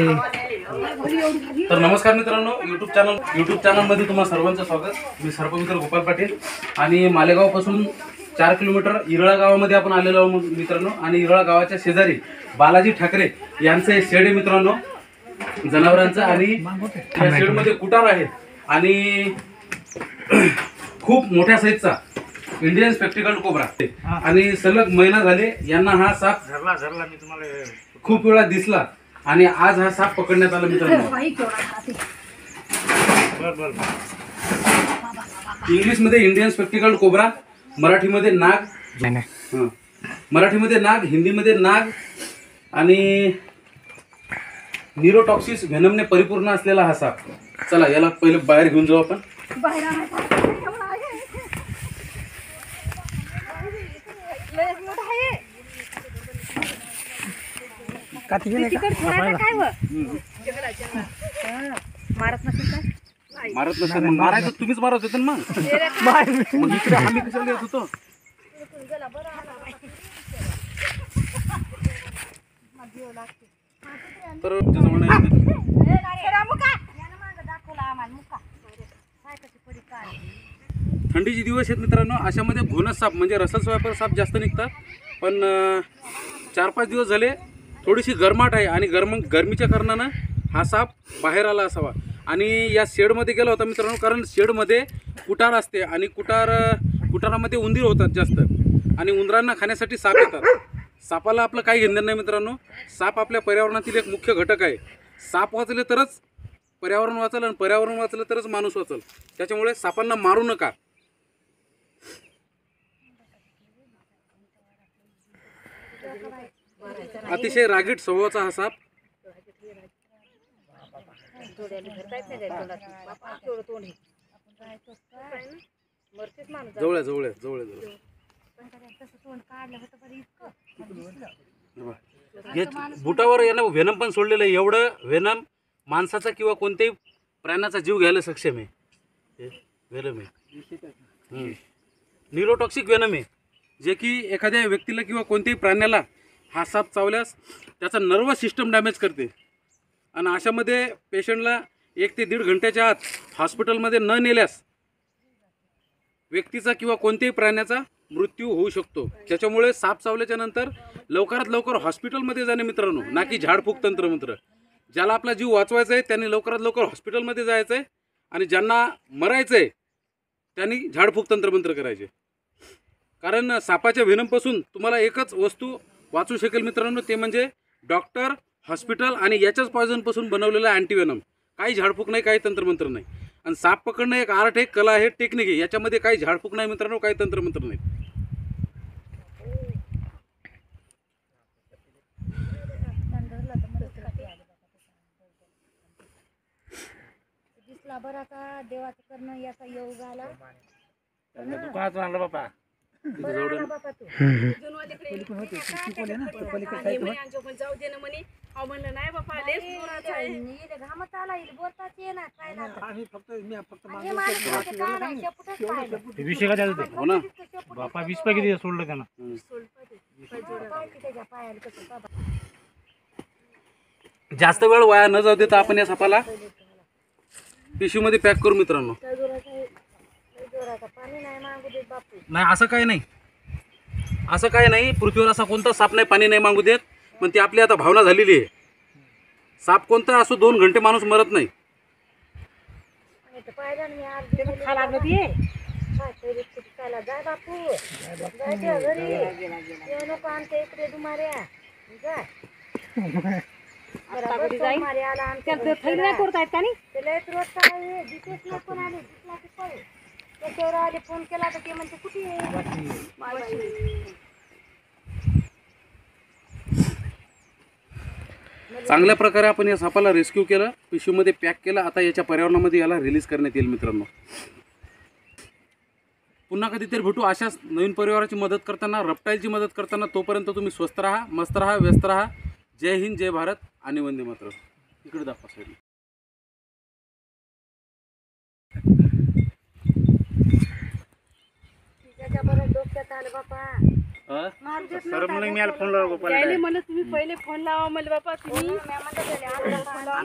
ते. तर नमस्कार मित्रांनो युट्यूब चॅनल युट्यूब चॅनलमध्ये तुम्हा सर्वांचं स्वागत. मी सर्पमित्र गोपाल पाटील आणि मालेगावपासून चार किलोमीटर इरळा गावामध्ये आपण आलेलो आहोत मित्रांनो. आणि इरळा गावाच्या शेजारी बालाजी ठाकरे यांचं हे शेड आहे मित्रांनो जनावरांचं. आणि या शेडमध्ये कुटार आहे. आणि खूप मोठ्या साईजचा इंडियन स्पेक्टिकल कोबरा आणि सलग महिना झाले यांना हा साप झरला झरला मी तुम्हाला खूप वेळा दिसला. आणि आज हा साप पकडण्यात आला मित्रांनो. बर बर इंग्लिशमध्ये इंडियन स्पेक्टिकल कोबरा मराठीमध्ये नाग. नाही नाही. हं. मराठीमध्ये नाग हिंदीमध्ये नाग आणि निरोटॉक्सिस व्हेनमने परिपूर्ण असलेला हा साप. चला याला पहिले बाहेर घेऊन जाऊ आपण. का? तिथे नाही का? मारत नसेल मारत मग मारायचं तुम्हीच मारत होते ना मग. इकडे आम्ही कशाला येत होतो? तर त्याच्यामुळे नाही. थंडीचे दिवस आहेत मित्रांनो अशामध्ये घोणस साप म्हणजे रसल स्वयंपाक साप जास्त निघतात. पण अं, चार पाच दिवस झाले थोडीशी गरमाट आहे आणि गरम गरमीच्या कारणानं हा साप बाहेर आला असावा. आणि या शेडमध्ये गेला होता मित्रांनो कारण शेडमध्ये कुटार असते आणि कुटार कुटारामध्ये उंदीर होतात जास्त. आणि उंदरांना खाण्यासाठी साप येतात. सापाला आपलं काही घेणं नाही मित्रांनो. साप आपल्या पर्यावरणातील एक मुख्य घटक आहे. साप वाचले तरच पर्यावरण वाचलं आणि पर्यावरण वाचलं तरच माणूस वाचल. त्याच्यामुळे सापांना मारू नका. अतिशय रागीट स्वभावाचा हा साप. जवळ जवळ जवळ जवळ बुटावर यानं व्हेनम पण सोडलेलं आहे. एवढं व्हेनम माणसाचा किंवा कोणत्याही प्राण्याचा जीव घ्यायला सक्षम आहे. हे व्हेनम आहे. न्यूरोटॉक्सिक व्हेनम आहे. जे की एखाद्या व्यक्तीला किंवा कोणत्याही प्राण्याला हा साप चावल्यास त्याचा नर्वस सिस्टम डॅमेज करते. आणि अशामध्ये पेशंटला एक ते दीड घंट्याच्या आत हॉस्पिटलमध्ये न नेल्यास व्यक्तीचा किंवा कोणत्याही प्राण्याचा मृत्यू होऊ शकतो. त्याच्यामुळे साप चावल्याच्या नंतर लवकरात लवकर हॉस्पिटलमध्ये जाणे मित्रांनो ना की झाडफूक तंत्रमंत्र ज्याला आपला जीव वाचवायचा आहे त्यांनी लवकरात लवकर हॉस्पिटलमध्ये जायचं आहे आणि ज्यांना मरायचं आहे त्यांनी झाडफूक तंत्रमंत्र करायचे. कारण सापाच्या व्हेनमपासून तुम्हाला एकच वस्तू वाचू शकेल मित्रांनो ते म्हणजे डॉक्टर हॉस्पिटल आणि याच्याच पॉयझनपासून बनवलेलं अँटीव्हेनम काही झाडफूक नाही काही तंत्रमंत्र नाही. आणि साप पकडणं एक आर्ट आहे कला आहे टेक्निक आहे. याच्यामध्ये काही झाडफूक नाही मित्रांनो काही तंत्रमंत्र नाही. दिसला बरं का देवाचं करणं याचा योग आला. बापा. जाऊ दे ना. म्हणे अहो म्हणलं नाही बापा आला बोलताच काय आम्ही फक्त मी फक्त काय. ते विषय हो ना. बापा वीस पैकी सोडलं त्यांना जास्त वेळ वाया न जाऊ देता आपण या सापाला. पिशवीमध्ये पॅक करू मित्रांनो. पाणी नाही मागू देत बापू. नाही असं काही नाही. असं काही नाही पृथ्वीवर असा कोणता साप नाही पाणी नाही मागू देत. पण ती आपली आता भावना झालेली आहे. साप कोणता असो दोन घंटे माणूस मरत नाही. आणि ते पाहिलं ना मी आज काय तरी कुठे चालला जाय बापू. जाय त्या घरी. येऊ नको आमच्या इकडे दुमाऱ्या. जाय बरोबर सोमवारी आला आमच्या घरी खेळा. ते लयच रोज काय आहे, जिथेच नाही कोण आले दिसला की पळ. त्याच्यावर आले फोन केला तर ते म्हणते कुठे आहे? चांगल्या प्रकारे आपण या सापाला रेस्क्यू केलं पिशवीमध्ये पॅक केलं आता याच्या पर्यावरणामध्ये याला रिलीज करण्यात येईल मित्रांनो. पुन्हा कधीतरी भेटू. अशाच नवीन परिवाराची मदत करताना रपटाईची मदत करताना तोपर्यंत तुम्ही स्वस्त राहा मस्त राहा व्यस्त राहा. जय हिंद जय भारत आणि वंदे मात्र इकडे दाखवा साईडला त्याच्या बरं डोक्यात आलं बापा हा? मार देत सर म्हणून मी याला फोन गोपाला म्हणलं तुम्ही पहिले फोन लावा मला बापा तुम्ही मी म्हणलं त्याला, आपला फोन लावा.